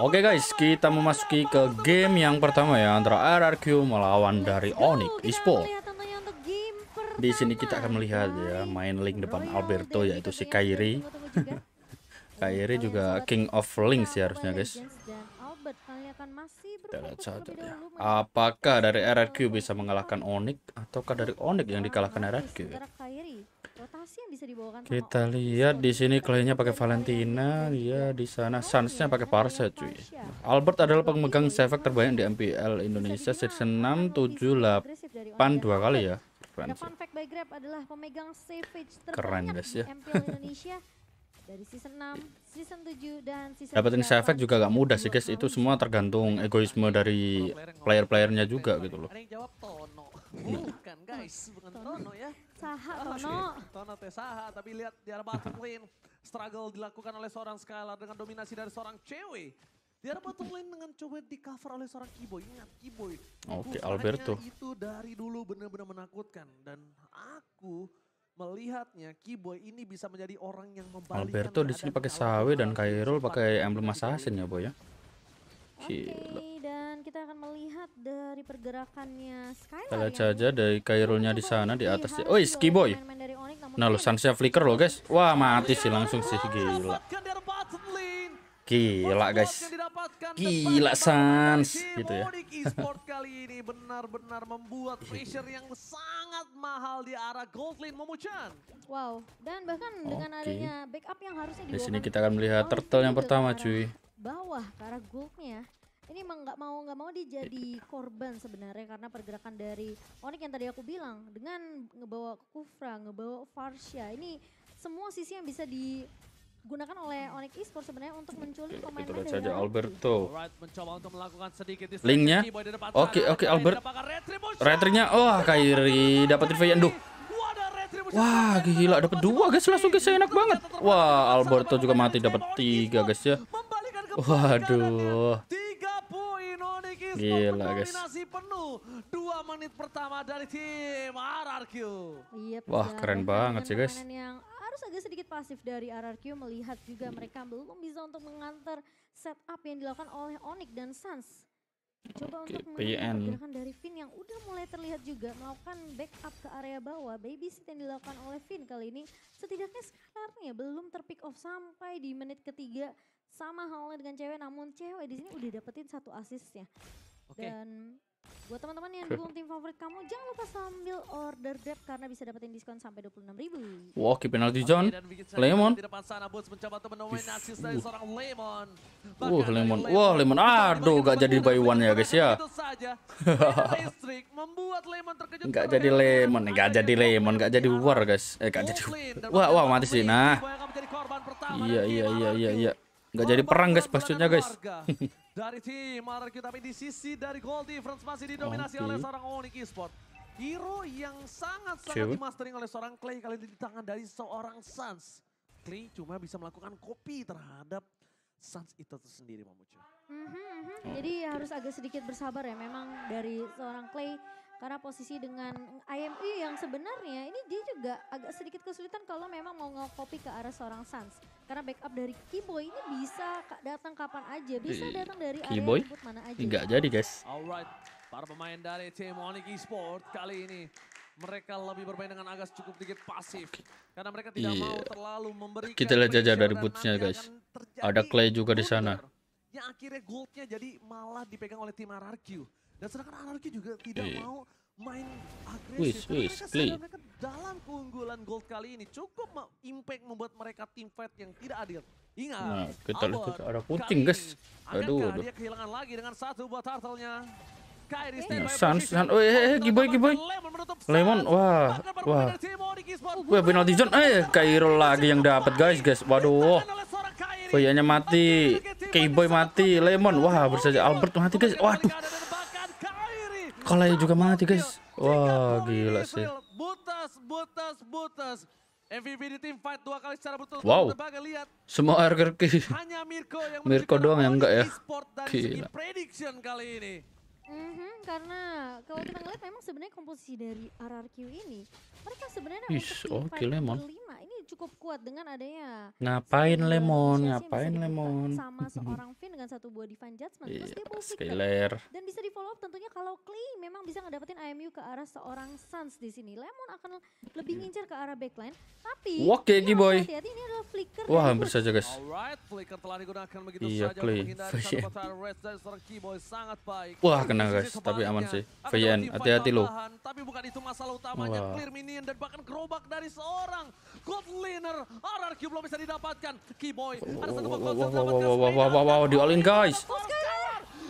Oke guys, kita memasuki ke game yang pertama ya antara RRQ melawan dari Onyx Esport. Di sini kita akan melihat ya main link depan Alberto yaitu si Kairi. Kairi juga King of Links ya harusnya guys. Kita lihat saja ya. Apakah dari RRQ bisa mengalahkan Onyx ataukah dari Onyx yang dikalahkan RRQ? Kita lihat di sini Clay-nya pakai Valentina, dia di sana Sans-nya pakai Parsa cuy. Albert adalah pemegang save terbanyak di MPL Indonesia season 6, 7, 8 dua kali ya. Keren sih. Keren guys ya. dari season 6, season 7 dan season Dapetin save juga gak mudah sih guys. Itu semua tergantung egoisme dari player-playernya juga gitu loh. Ada yang jawab Tono. Bukan guys, bukan Tono ya. Saha Oke, Tono. Tono teh saha, tapi lihat di arah bottom lane. Struggle dilakukan oleh seorang Skylar dengan dominasi dari seorang cewek. Di arah bottom lane dengan coba di cover oleh seorang Kiboy. Ingat Kiboy. Oke, Pukulannya Alberto. Itu dari dulu benar-benar menakutkan. Dan aku melihatnya Kiboy ini bisa menjadi orang yang membalikkan Alberto di sini pakai sawe dan Kairul pakai emblem Kiboy. assassin ya boy ya. Oke, Gila. dan kita akan melihat dari pergerakannya Skylar. Kita lihat saja dari Kairulnya di sana di atas. diharus Oh, namun Nah, lu Finn Sansnya flicker loh guys. Wah, mati sih langsung sih gila. Gila guys. Gila, Sans, gitu ya. Esport kali ini benar-benar membuat pressure yang sangat mahal di arah gold lane Momo-chan. Wow, dan bahkan dengan Oke. adanya backup yang harusnya Di sini kita akan melihat turtle yang pertama cuy. Bawah ke arah goldnya. Ini emang nggak mau nggak mau dia jadi korban sebenarnya karena pergerakan dari Onyx yang tadi aku bilang dengan ngebawa Kufra, ngebawa Farsha. Ini semua sisi yang bisa digunakan oleh Onyx Esports sebenarnya untuk menculik lihat dari saja. Alberto. Alright, mencoba untuk melakukan sedikit distraction. Linknya. Kiboy di depan Oke, oke, Albert. Retrinya, wah Kairi dapetin Vian. Duh, wah gila dapet dua guys langsung guys enak banget. Wah Alberto juga mati dapat tiga guys ya. Waduh. Gila, guys. penuh. Dua menit pertama dari tim RRQ. Iya, Wah, keren banget sih, guys. yang harus agak sedikit pasif dari RRQ melihat juga mereka belum bisa untuk mengantar setup yang dilakukan oleh Onyx dan Sans. Coba untuk melihat pergerakan dari Finn yang udah mulai terlihat juga melakukan backup ke area bawah. Babysit yang dilakukan oleh Finn kali ini setidaknya Skylarnya belum terpick off sampai di menit ketiga sama halnya dengan cewek namun cewek di sini udah dapetin satu asisnya. Oke. Dan buat teman-teman yang dukung tim favorit kamu jangan lupa sambil order Grab karena bisa dapetin diskon sampai 26.000 ribu. Wah, keep penalty John. Lemon. Uh. Wah, Lemon. Wah, Lemon. Aduh, gak jadi buy one ya, guys, ya. Karena jadi Lemon ada jadi di lemon, nggak jadi war guys. Eh, arah jadi. Wah, wah mati sih. Nah, Kiboy akan menjadi korban pertama iya iya iya iya iya. Nggak jadi perang guys maksudnya guys. dari tim RRQ tapi di sisi dari goal difference masih didominasi Oke. oleh seorang Onyx Esport. Hero yang sangat-sangat dimastering oleh seorang Clay kali ini di tangan dari seorang Sans. Clay cuma bisa melakukan copy terhadap Sans itu sendiri Mamucu. Mhm, mhm. Jadi harus agak sedikit bersabar ya memang dari seorang Clay karena posisi dengan IMU yang sebenarnya ini dia juga agak sedikit kesulitan kalau memang mau nge-copy ke arah seorang Sans. Karena backup dari Kiboy ini bisa datang kapan aja, bisa Ih, datang dari area Kiboy? rumput mana aja. Nggak jadi guys. Alright, para pemain dari tim Onyx Esport kali ini mereka lebih bermain dengan agak cukup sedikit pasif karena mereka tidak Iya. mau terlalu memberikan Kita lihat aja pressure dari bootsnya, guys. Ada Clay juga di sana. Yang akhirnya goldnya jadi malah dipegang oleh tim RRQ dan sedangkan RRQ juga tidak Iya. mau main agresif. karena wis, mereka sadar mereka dalam keunggulan gold kali ini cukup impact membuat mereka tim fight yang tidak adil. Ingat, Nah, kita lihat Albert tuh, ada kucing, guys. Aduh, aduh. dia kehilangan lagi dengan satu buat turtle-nya? Kairi Oke. stand Nah, by Sans, position. Sans. Oh, eh, eh, Giboy, Giboy. Lemon wah, wah. Wah, penalty John. Eh, Kairul lagi yang dapat guys guys. Waduh. Voyanya mati. Keyboy mati. Lemon. Wah, baru saja Albert mati guys. Waduh. Kalai juga mati guys. Wah, gila sih. Butas, butas, butas. MVP di tim fight dua kali secara berturut-turut. Wow. Lihat Semua RRQ. hanya Mirko yang Mirko doang yang enggak ya. Gila. prediction kali ini. Mhm, karena kalau kita ngeliat memang sebenarnya komposisi dari RRQ ini mereka sebenarnya Is, untuk oke, teamfight Lemon. berlima ini cukup kuat dengan adanya Ngapain Lemon? Ngapain Lemon? sama seorang Finn dengan satu buah divine judgment terus Iya, dia Skylar. dan bisa di follow up tentunya kalau Clay memang bisa ngedapetin IMU ke arah seorang Suns di sini Lemon akan lebih ngincar ke arah backline tapi Oke, ini Giboy. harus hati-hati ini adalah flicker Wah, hampir saja guys. Alright, flicker telah digunakan begitu Iya, saja Clay. untuk menghindari satu Iya. pertahanan rest dari seorang Keyboy sangat baik. Wah, kena, Di guys. Tapi aman sih. VN, hati-hati lo. Tapi bukan itu masalah utamanya. Wah. Clear minion dan bahkan gerobak dari seorang gold laner. RRQ belum bisa didapatkan. Keyboy, ada satu Wah, box wah, yang wah, mendapatkan wah, wah, Skylar. wah, wah, wah, di all in, guys.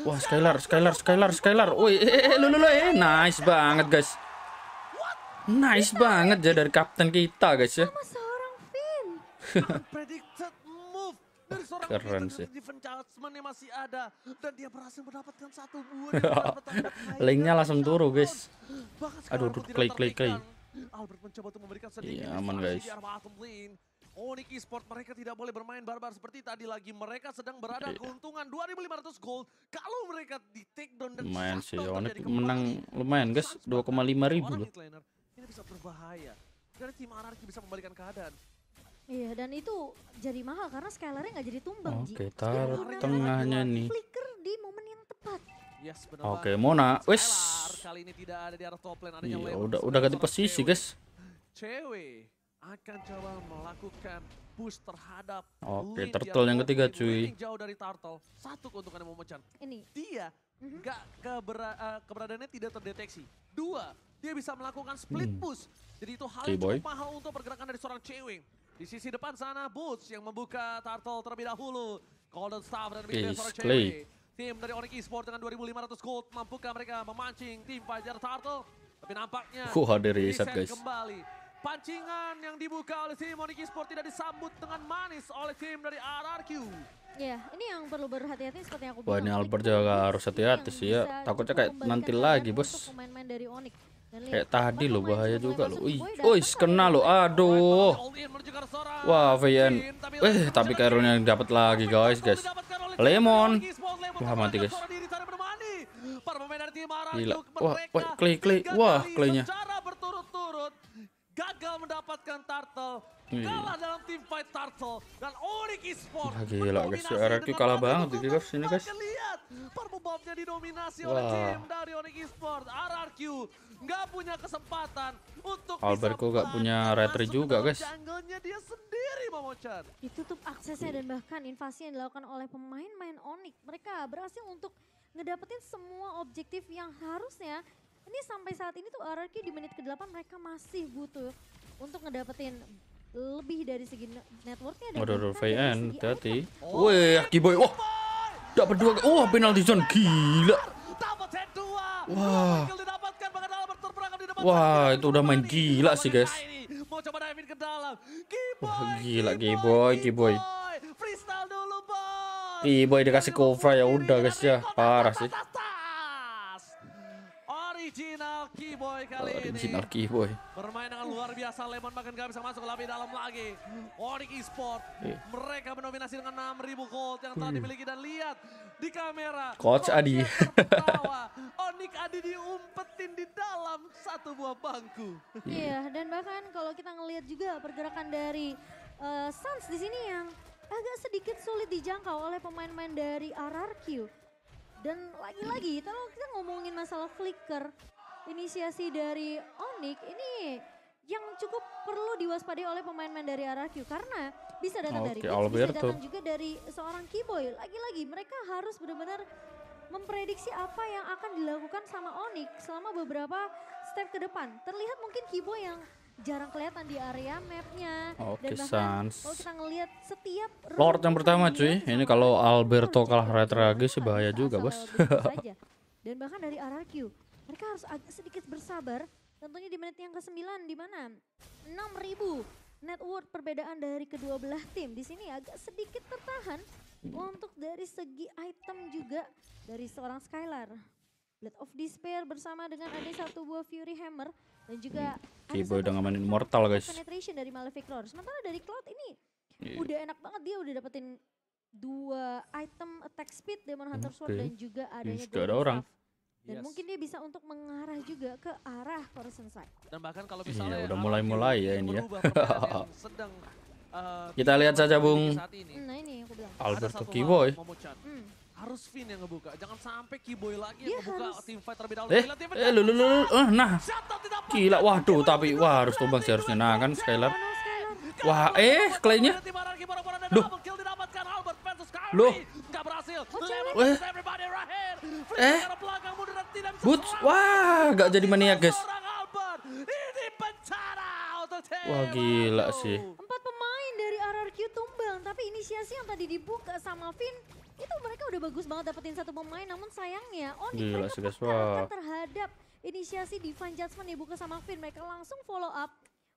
Wah, Skylar, Skylar, Skylar, Skylar. Woi, eh, eh, eh, lu, lu, eh, nice banget guys. Nice banget ya dari kapten kita guys ya. sama seorang Finn Unpredicted move dari seorang Keren sih. defense judgment yang masih ada dan dia berhasil mendapatkan satu buah Linknya Tiger langsung turun, guys. Aduh, Clay, Clay. tertekan. Albert mencoba untuk memberikan sedikit Iya, aman, guys. di arah bottom lane. Onyx Esport mereka tidak boleh bermain barbar seperti tadi lagi. Mereka sedang berada Iya. keuntungan 2.500 gold. Kalau mereka di take down dan Lumayan sih, Onyx terjadi menang lumayan guys, Suns 2,5 ribu loh. ini bisa berbahaya. Dari tim RRQ bisa membalikan keadaan. Iya dan itu jadi mahal karena Skylarnya nggak jadi tumbang. Oke, taruh tengahnya nih. Flicker di momen yang tepat. Yes, benar Oke, banget. Mona, wes. Skylar kali ini tidak ada di arah top lane. Adanya Iya, udah udah ganti posisi guys. Cewek akan coba melakukan push terhadap Oke, turtle yang ketiga, cuy. Jauh dari turtle. Satu keuntungan yang memecah. Ini Dia Mhm. nggak kebera- eh, keberadaannya tidak terdeteksi. Dua, dia bisa melakukan split Hmm. push. Jadi itu hal yang cukup mahal untuk pergerakan dari seorang cewek. Di sisi depan sana Boots yang membuka turtle terlebih dahulu. Golden Staff dan seorang cewek. Tim dari Onyx Esports dengan 2.500 gold. Mampukah mereka memancing tim Fajar Turtle? Tapi nampaknya Wah, ada reset guys. kembali. Pancingan yang dibuka oleh tim Onyx Esports tidak disambut dengan manis oleh tim dari RRQ. ya ini yang perlu berhati-hati seperti yang aku Wah, bilang. ini Albert juga harus hati-hati sih ya. Takutnya kayak nanti lagi, bos. pemain-pemain dari Onyx. Kayak tadi empat lo pemain bahaya juga mulai lo. masuk, Wih, kena dari lo. Boy. Aduh. Wah, VN. Eh, tapi Carolnya yang dapat lagi guys, guys. Lemon. Wah, mati, guys. Gila. Wah, mereka wah, Clay. tiga Wah, berturut-turut gagal mendapatkan turtle. Iya. Kalah dalam tim fight turtle dan Onyx Esports. Wah, gila, guys. RRQ kalah banget ini, guys, ini, guys. Lihat, Parbobobnya didominasi oleh Wah. tim dari Onyx Esports. RRQ nggak punya kesempatan untuk Albert bisa kok nggak punya retri juga, guys. jungle-nya dia sendiri, Momochan. ditutup aksesnya dan bahkan invasi yang dilakukan oleh pemain-pemain Onyx. Mereka berhasil untuk ngedapetin semua objektif yang harusnya ini sampai saat ini tuh RRQ di menit ke-8 mereka masih butuh untuk ngedapetin lebih dari segi ne- networknya dan Waduh, segi hati-hati. item. Wih, Kiboy. Wah, dapat dua. Wah, penalti zone gila. Wah. Kill didapatkan bahkan Albert terperangkap di depan. Wah, itu udah main gila sih, guys. Mau coba diving ke dalam. Wah, gila, Kiboy, Kiboy. Freestyle dulu, boy. Kiboy dikasih cover ya udah guys ya. Parah sih. Original Kiboy kali ini. Original Kiboy. Bermain dengan luar biasa, Lemon bahkan gak bisa masuk lebih dalam lagi. Onyx Esport, Iya. mereka mendominasi dengan 6.000 gold yang telah dimiliki dan lihat di kamera. Coach Adi. Onyx Adi diumpetin di dalam satu buah bangku. Iya, dan bahkan kalau kita ngelihat juga pergerakan dari eh, Suns di sini yang agak sedikit sulit dijangkau oleh pemain-pemain dari RRQ. Dan lagi-lagi kalau kita ngomongin masalah flicker, inisiasi dari Onyx ini yang cukup perlu diwaspadai oleh pemain-pemain dari RRQ karena bisa datang dari Oke, Bits, bisa Alberto. datang juga dari seorang Keyboy. Lagi-lagi mereka harus benar-benar memprediksi apa yang akan dilakukan sama Onyx selama beberapa step ke depan. Terlihat mungkin Kibo yang jarang kelihatan di area mapnya. Oke, Dan bahkan Sans. kalau kita ngelihat setiap Lord yang pertama cuy. Ini kalau Alberto kalah lagi sih bahaya juga bos. Dan bahkan dari RRQ, mereka harus agak sedikit bersabar. Tentunya di menit yang ke-9 di mana 6000 net worth perbedaan dari kedua belah tim. Di sini agak sedikit tertahan untuk dari segi item juga dari seorang Skylar. Blood of Despair bersama dengan ada satu buah Fury Hammer dan juga ada Kiboy satu udah ngamainin item Immortal, guys. Penetration dari Malefic Roar. Sementara dari Cloud ini Iya. udah enak banget dia udah dapetin dua item attack speed Demon Hunter Sword dan juga adanya ada orang. Staff. Dan Yes. mungkin dia bisa untuk mengarah juga ke arah Coruscant side. Dan bahkan kalau Iya, misalnya udah RRQ mulai-mulai ya ini ya. sedang, uh, Kita lihat saja, Bung. Nah ini aku bilang. Alberto Kiboy. Hmm. Harus Finn yang ngebuka. Jangan sampai Kiboy lagi Dia yang ngebuka harus- tim fight terlebih dahulu. Eh, eh, lu, lu, lu, lu, eh, nah, gila, waduh, tapi wah harus tumbang sih harusnya. Nah kan, Skylar. Wah, eh, dan Duh. double kill didapatkan Albert versus Kyrie. Loh. Oh, Eh. Eh. Boots, wah, gak jadi maniak guys. Wah, gila sih. Empat pemain dari RRQ tumbang, tapi inisiasi yang tadi dibuka sama Finn itu mereka udah bagus banget dapetin satu pemain, namun sayangnya Onyx Gila mereka sih, guys. Wah. terhadap inisiasi Divine Judgment dibuka sama Finn, mereka langsung follow up.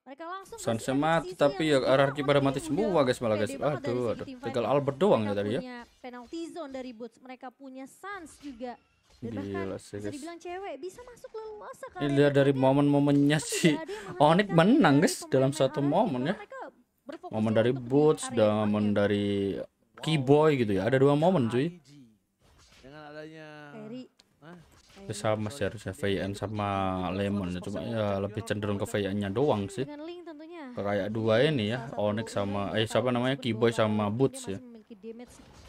Mereka langsung efek mati tapi ya RRQ pada mati semua guys malah guys. Aduh, aduh. Tinggal. Albert doang ya tadi ya. penalty zone dari Boots, mereka punya Suns juga. Dan bahkan Gila sih bisa guys. dibilang cewek bisa masuk leluasa Ini lihat dari momen-momennya sih. Onyx menang guys dalam satu momen ya. Momen dari Boots dan momen dari Keyboy gitu ya. Ada dua momen cuy. Dengan adanya? Ya, sama sih harusnya VN sama Lemon ya. Cuma ya lebih cenderung ke VN-nya doang sih. Dengan link tentunya. Kayak dua ini ya. Onyx sama eh siapa namanya Keyboy sama Boots ya.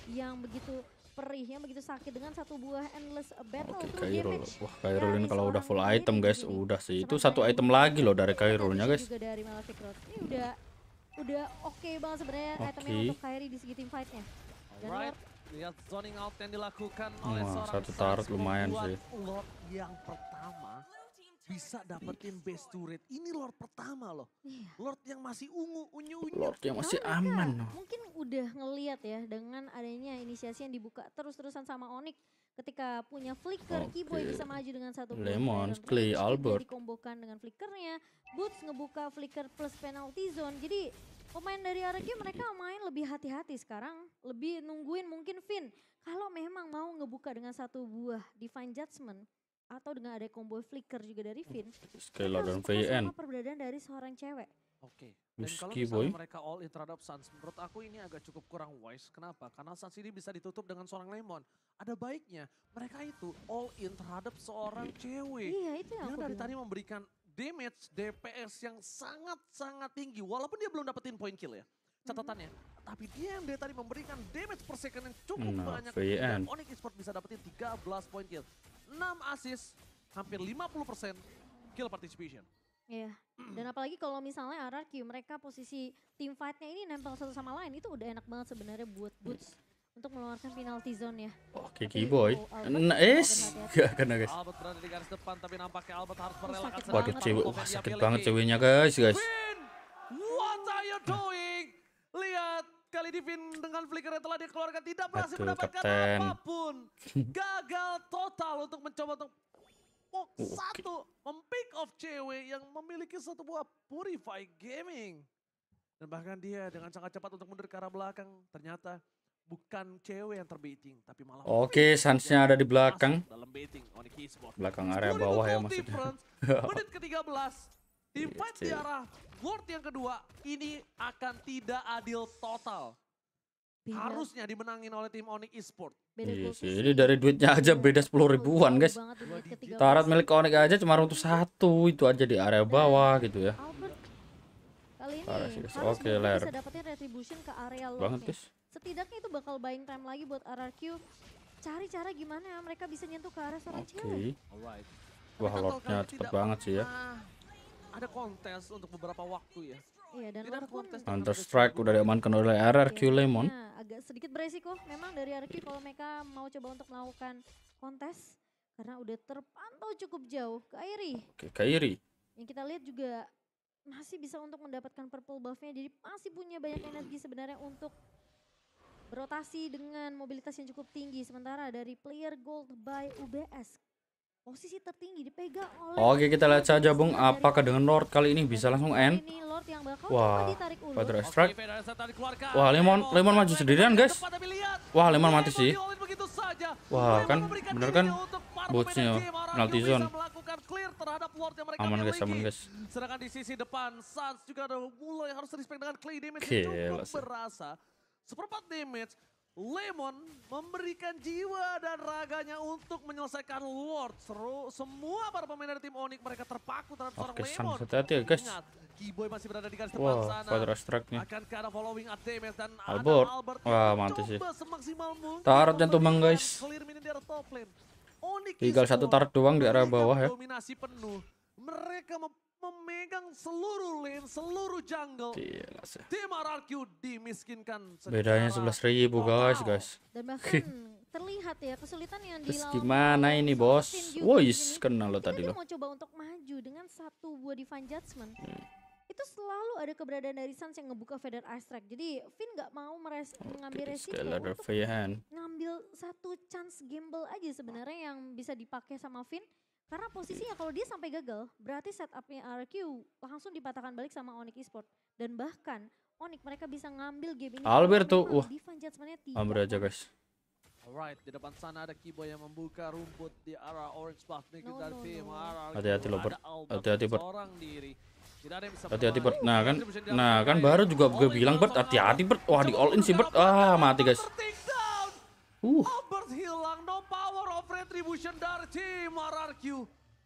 Yang begitu perih, yang begitu sakit dengan satu buah endless battle Oke through Kairul. damage. Wah Kairul ini kalau udah full item guys. Udah sih. Itu satu item lagi loh dari Kairulnya guys. Juga dari Malefic. Ini udah udah oke banget sebenarnya itemnya Oke. untuk Kyrie di segi team fight-nya. Dan Alright, Lord, lihat zoning out yang dilakukan oleh Wah, seorang satu turret lumayan sih. Lord yang pertama bisa dapetin base turret. Ini Lord pertama loh. Iya. Lord yang masih ungu, unyu-unyu. Lord yang masih Karena mereka aman. loh. Mungkin udah ngeliat ya dengan adanya inisiasi yang dibuka terus-terusan sama Onyx ketika punya flicker Keyboy Oke. bisa maju dengan satu buah Lemon, Clay, Albert. dikombokan dengan flickernya Boots ngebuka flicker plus penalty zone jadi pemain dari RRQ mereka main lebih hati-hati sekarang lebih nungguin mungkin Finn kalau memang mau ngebuka dengan satu buah Divine Judgment atau dengan ada combo flicker juga dari Finn Skylar mereka dan VN. perbedaan dari seorang cewek Oke. Dan kalau misalnya boy. mereka all in terhadap Suns, menurut aku ini agak cukup kurang wise. Kenapa? Karena Suns ini bisa ditutup dengan seorang Lemon. Ada baiknya mereka itu all in terhadap seorang cewek. iya itu yang Dia aku dari bilang. tadi memberikan damage DPS yang sangat-sangat tinggi. Walaupun dia belum dapetin point kill ya. Catatannya. Tapi dia yang dari tadi memberikan damage per second yang cukup Nah, banyak. VN. Dan Onyx Esports bisa dapetin 13 point kill. 6 assist, hampir 50% kill participation. Iya. Dan apalagi kalau misalnya RRQ mereka posisi team fight-nya ini nempel satu sama lain itu udah enak banget sebenarnya buat Boots untuk mengeluarkan penalty zone ya. Oke Albert es. hati-hati. Gak kena guys. Albert berada di garis depan tapi nampaknya Albert harus merelakan Waduh cewek. Wah sakit banget ceweknya guys guys. What are you doing? Kali ini Vin dengan flicker yang telah dikeluarkan tidak berhasil Aduh, mendapatkan Kapten. apa pun. Gagal total untuk mencoba untuk Oke. satu mempick off cewek yang memiliki satu buah Purify Gaming. Dan bahkan dia dengan sangat cepat untuk mundur ke arah belakang. Ternyata bukan cewek yang terbaiting, tapi malah Oke, Suns-nya yang ada di belakang. Dalam baiting. Belakang area bawah ya maksudnya. Menit ke-13. Tim Iya, fight di cik. arah World yang kedua ini akan tidak adil total. Beda- Harusnya dimenangin oleh tim Onyx Esports. beda Iya sih, ini dari duitnya aja beda 10 ribuan guys. Jauh banget di menit ke-13. Tarat milik Onyx aja cuma runtuh satu itu aja di area bawah gitu ya. Kali ini Parah sih, guys. harus Oke, Ler. bisa dapetin retribution ke area Banget lordnya. guys. Setidaknya itu bakal buying time lagi buat RRQ. Cari cara gimana mereka bisa nyentuh ke arah seorang Oke. cewek. Alright. Wah, lordnya cepet banget sih ya. Ada kontes untuk beberapa waktu ya. Iya dan Tidak kontes. Counter Strike udah diamankan oleh RRQ Lemon. Nah, agak sedikit beresiko memang dari RRQ kalau mereka mau coba untuk melakukan kontes karena udah terpantau cukup jauh ke Airi. Oke, Kairi. Yang kita lihat juga masih bisa untuk mendapatkan purple buff-nya jadi masih punya banyak energi sebenarnya untuk berotasi dengan mobilitas yang cukup tinggi sementara dari player gold by UBS posisi tertinggi dipegang oleh Oke, kita lihat saja Bung apakah dengan Lord kali ini bisa langsung end. ini Lord yang bakal Wah, Oke, Strike. Federasi tadi keluarkan. Wah, Lemon- Lemon maju sendirian, guys. Wah, Lemon mati sih. di-all-in begitu saja. Wah, kan, bener kan? Boots-nya. RRQ penalty zone. melakukan clear terhadap Lord yang mereka Aman guys, aman guys. Sedangkan di sisi depan, Suns juga ada mulai harus respect dengan clay damage cukup berasa. Seperempat damage, Lemon memberikan jiwa dan raganya untuk menyelesaikan Lord. Seru, semua para pemain dari tim Onyx mereka terpaku terhadap seorang Oke, Lemon. Hati-hati ya, guys. Ingat, Keyboy masih berada di garis depan Wah, sana. Father Strike nih. Akankah ada following damage dan Albert. Albert Wah, yang mati sih. mungkin Turretnya tumbang, guys. Clear minion di arah top lane. Onyx Tinggal satu turret doang di arah bawah ya. Dominasi penuh. Mereka memegang seluruh lane, seluruh jungle. Gila sih. Tim RRQ dimiskinkan Bedanya 11.000 guys, total. guys. Dan bahkan terlihat ya kesulitan yang Terus dilawan gimana ini, Bos? Wois, di kenal lo tadi lo. mau coba untuk maju dengan satu buah divine judgment. Hmm. Itu selalu ada keberadaan dari Sans yang ngebuka Feather Ice. Jadi Finn nggak mau meres mengambil Oke, resiko Skylar untuk ngambil satu chance gamble aja sebenarnya yang bisa dipakai sama Finn. Karena posisinya kalau dia sampai gagal, berarti setupnya RQ langsung dipatahkan balik sama Onyx Esport. Dan bahkan Onyx mereka bisa ngambil game ini. Albert tuh, kalau memang wah. Ambil aja guys. Alright, di depan sana ada Kibo yang membuka rumput di arah Orange Buff Nikit No, dari no, tim no. Hati-hati lo, Ada Bert. Albert Hati-hati, Bert. seorang diri. Tidak ada yang bisa Hati-hati. Bert. Nah kan, nah kan baru juga gue in bilang Bert hati-hati. Bert. Wah di all in sih Bert. Ah mati guys. Uh. Albert hilang, no power of retribution dari tim RRQ.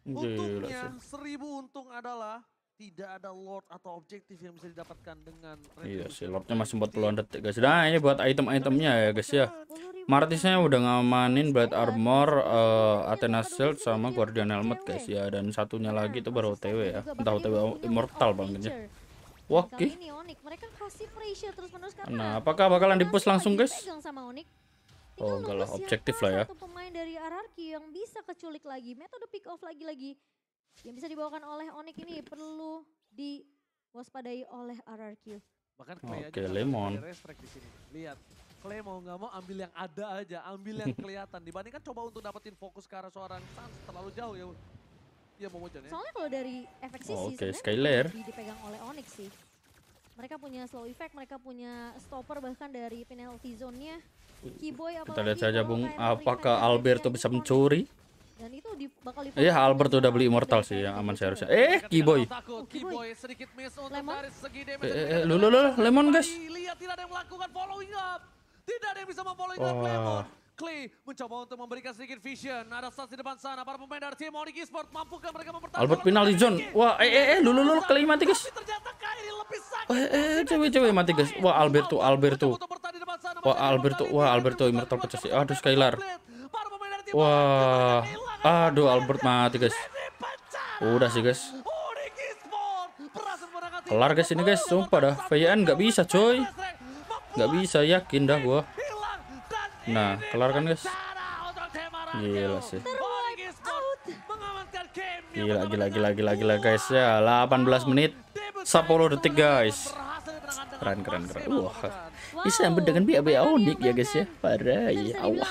Untungnya seribu untung adalah tidak ada Lord atau objektif yang bisa didapatkan dengan Iya sih, of masih Retribution. 40-an detik guys. Nah ini buat item-itemnya ya guys ya. 10.000 Martisnya udah ngamanin Blade. Armor, selanjutnya Athena Shield sama Guardian. Helmet guys ya. Dan satunya lagi itu baru OTW ya. Entah OTW Immortal oleh bang ya. Nature. Wah, Dan oke. Kali ini Onyx mereka kasih pressure terus menerus karena Nah, apakah bakalan dipus langsung guys? Oh, enggak lah, siapa objektif lah ya. Satu pemain dari RRQ yang bisa keculik lagi. Metode pick off lagi-lagi yang bisa dibawakan oleh Onyx ini perlu diwaspadai oleh RRQ. Bahkan Clay Oke, aja Lemon. di sini. Lihat, Clay mau nggak mau ambil yang ada aja, ambil yang kelihatan. Dibandingkan coba untuk dapetin fokus ke arah seorang Sans terlalu jauh ya. Iya mau ya. Soalnya kalau dari efek sisi Oh, Skylar. lebih dipegang oleh Onyx sih. Mereka punya slow effect, mereka punya stopper bahkan dari penalty zone-nya. Kita lihat saja Bung, apakah Alberto yang bisa Onyx. mencuri? Dan itu di, bakal di Iya, Albert udah beli immortal sih yang aman seharusnya. Eh. Takut, Oh. Keyboy sedikit miss untuk Lemon. dari segi damage. Eh, eh, eh, lu, lu, lu, Lemon, guys. Lihat tidak ada yang melakukan following up. Tidak ada yang bisa memfollowing up Wah. Lemon. Clay mencoba untuk memberikan sedikit vision. Ada Sans di depan sana. Para pemain dari tim Onyx Esport. Mampukah mereka mempertahankan? Albert penalty zone. Wah, eh, eh, eh, lu, lu, lu, Clay mati guys. Sakit. Eh, eh, eh, cewek-cewek mati guys. Wah, Alberto, Alberto. Bertahan di depan sana. Wah, Alberto, Mortality. wah, Alberto Ada immortal pecah sih. Aduh, Skylar. Wah, aduh, Albert mati guys. Udah sih guys. Kelar guys ini guys, sumpah dah. VN nggak bisa coy. Nggak bisa yakin dah gua. Nah, kelar kan, guys? Gila sih. Gila, gila, gila, gila, gila guys ya. 18 menit. debut 10 detik guys. Keren, keren, keren. Wah. Bang. Disambut dengan BAB Onyx yang ya guys ya. Parah bisa ya Allah.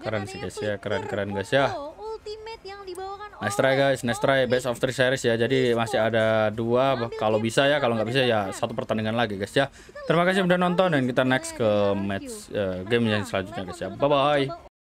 Keren sih guys ya, flicker keren, keren guys ya. combo ultimate yang dibawakan Nice try guys, nice try best of three series ya. Jadi masih ada dua, kalau bisa ya, kalau nggak bisa ya satu pertandingan lagi guys ya. Terima kasih udah nonton dan kita next ke match eh, game yang selanjutnya guys ya. Bye bye.